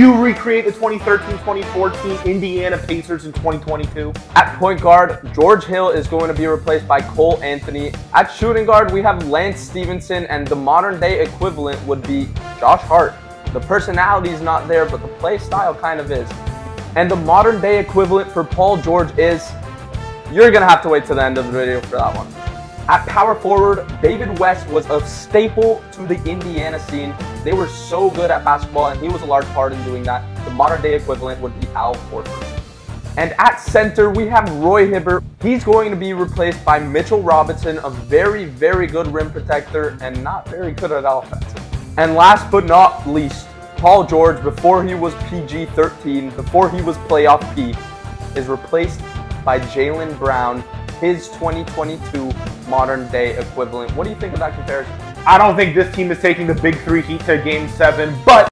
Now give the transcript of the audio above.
you recreate the 2013-2014 Indiana Pacers in 2022? At point guard, George Hill is going to be replaced by Cole Anthony. At shooting guard, we have Lance Stephenson, and the modern day equivalent would be Josh Hart. The personality is not there, but the play style kind of is. And the modern day equivalent for Paul George is, you're going to have to wait to the end of the video for that one. At power forward, David West was a staple to the Indiana scene. They were so good at basketball, and he was a large part in doing that. The modern day equivalent would be Al Horford. And at center, we have Roy Hibbert. He's going to be replaced by Mitchell Robinson, a very, very good rim protector and not very good at offense. And last but not least, Paul George, before he was PG 13, before he was playoff P, is replaced by Jaylen Brown, his 2022 modern day equivalent. What do you think of that comparison? I don't think this team is taking the big three heat to game seven, but